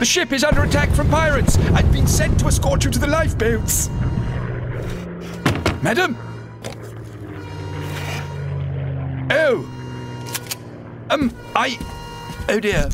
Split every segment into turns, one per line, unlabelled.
The
ship is under attack from pirates. I've been sent to escort you to the lifeboats. Madam? Oh. Um, I... Oh dear.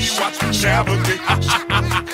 Watch me navigate.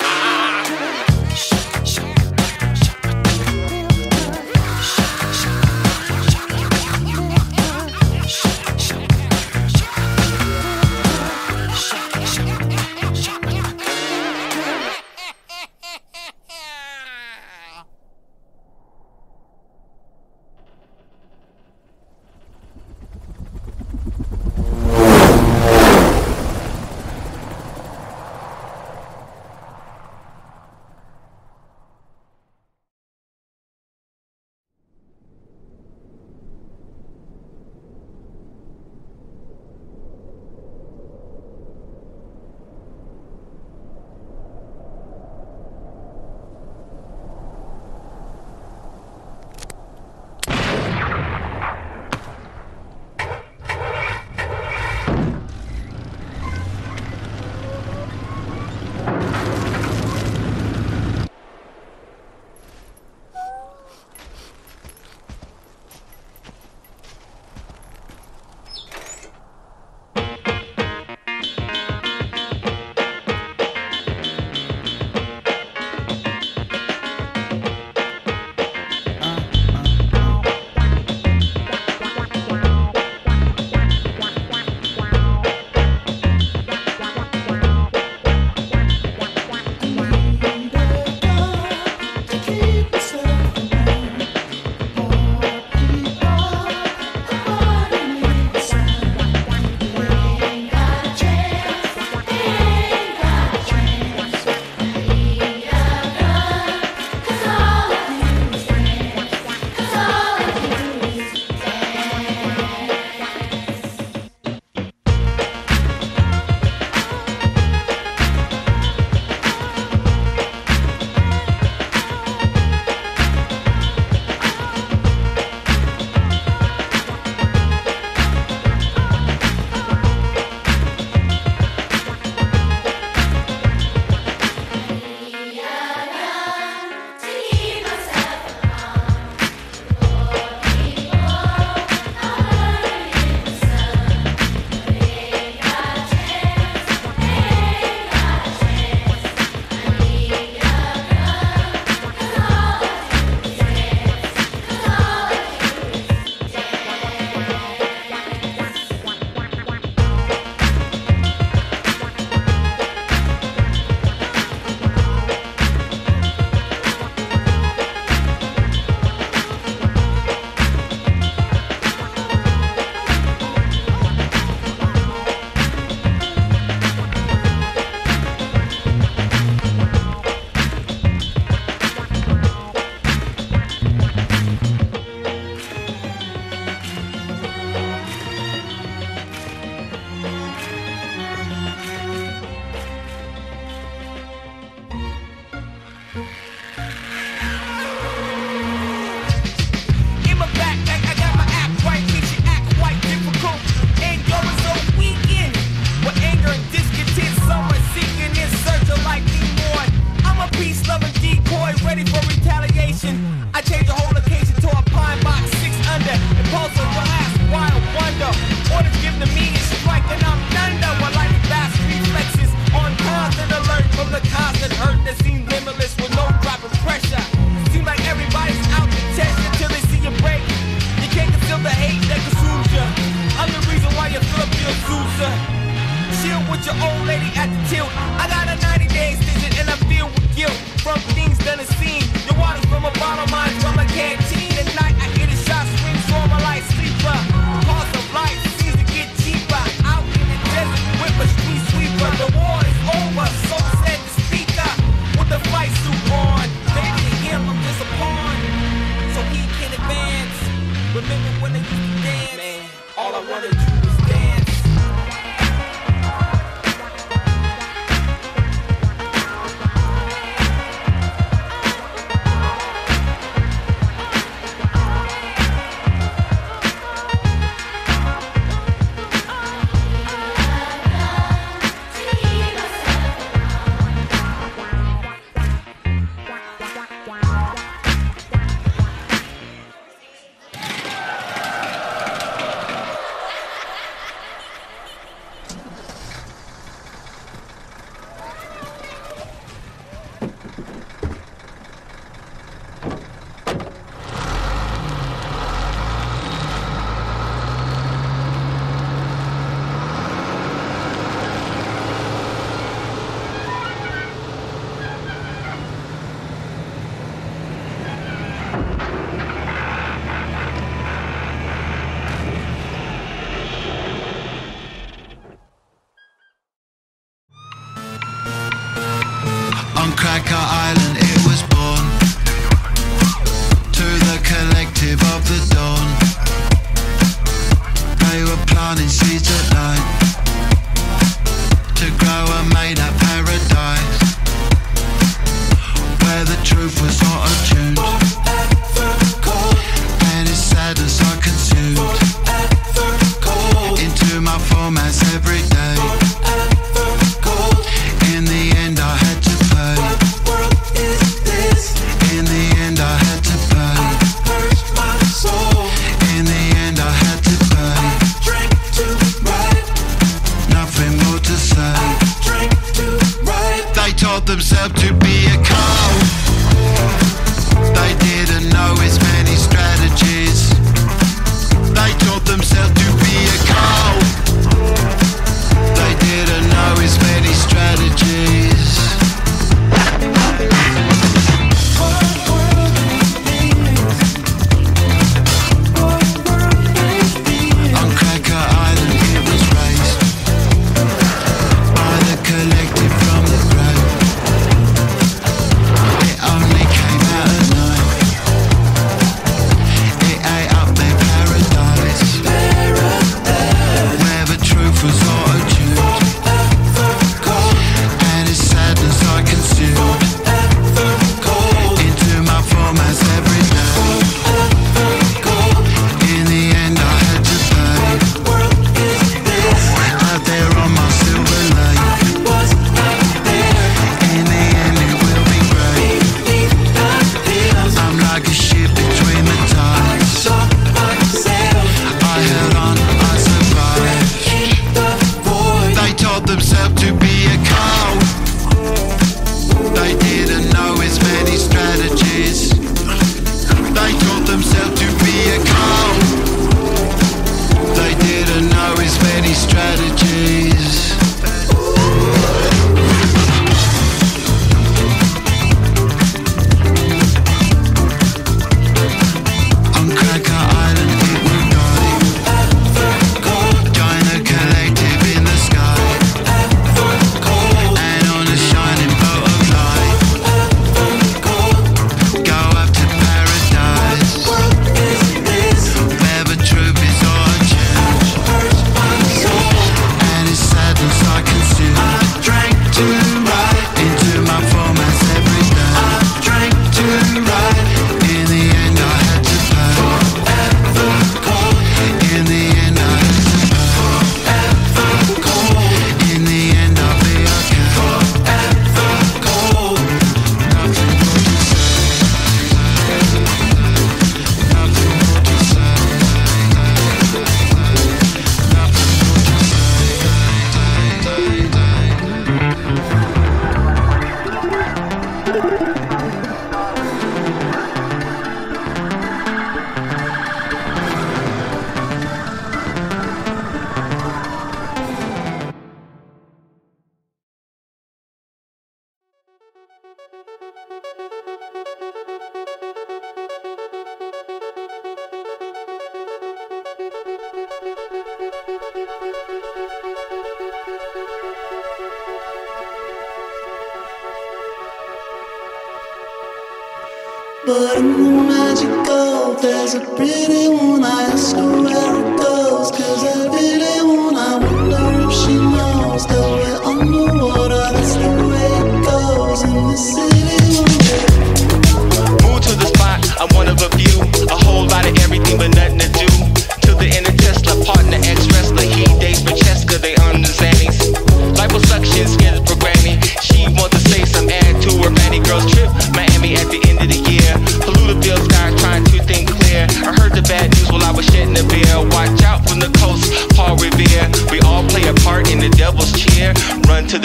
Every day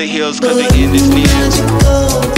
the
hills, cause the end is near.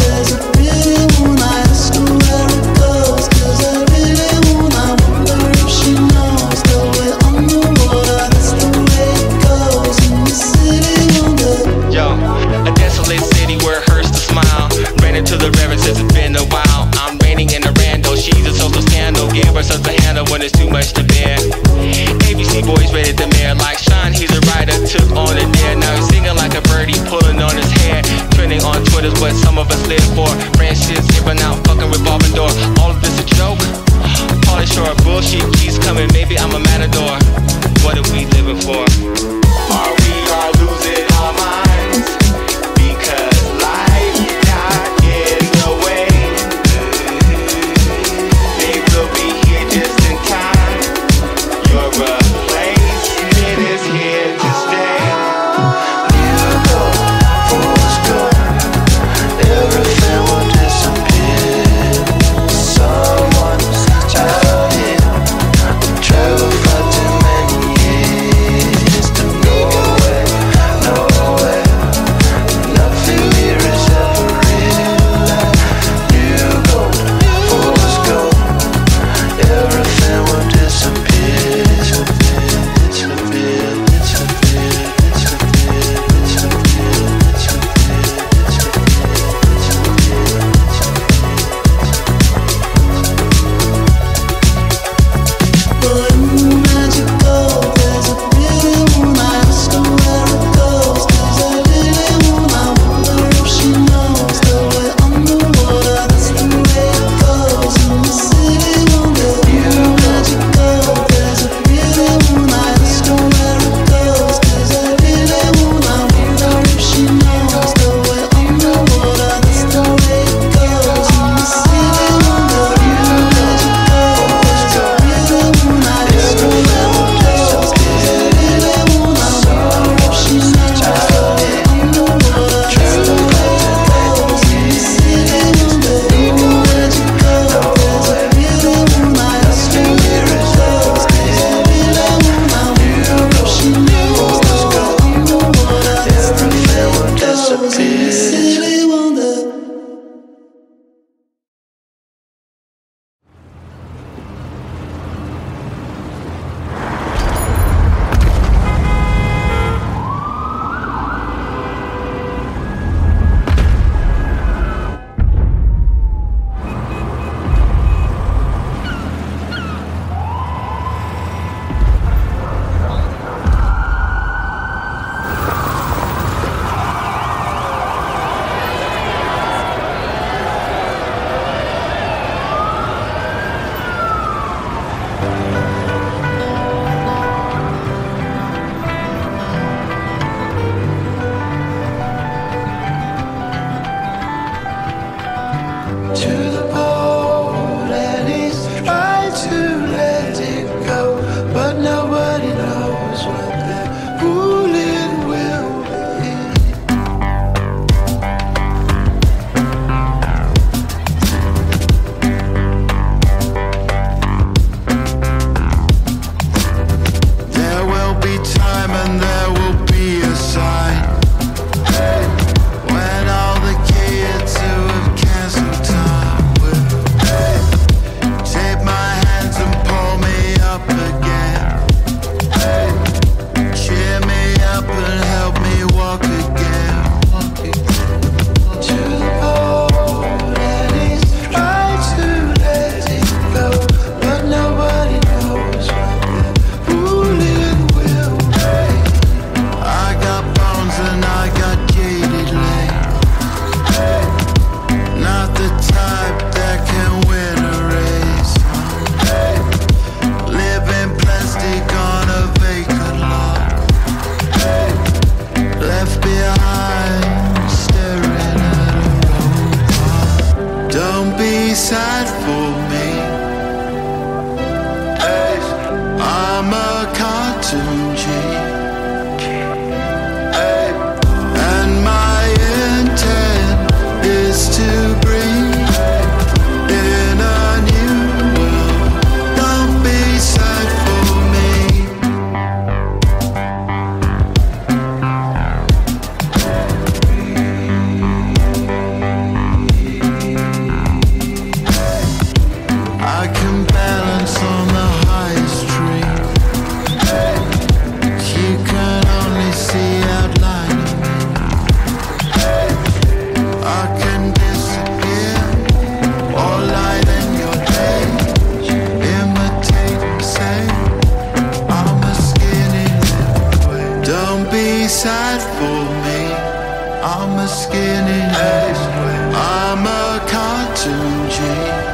Cartoon G.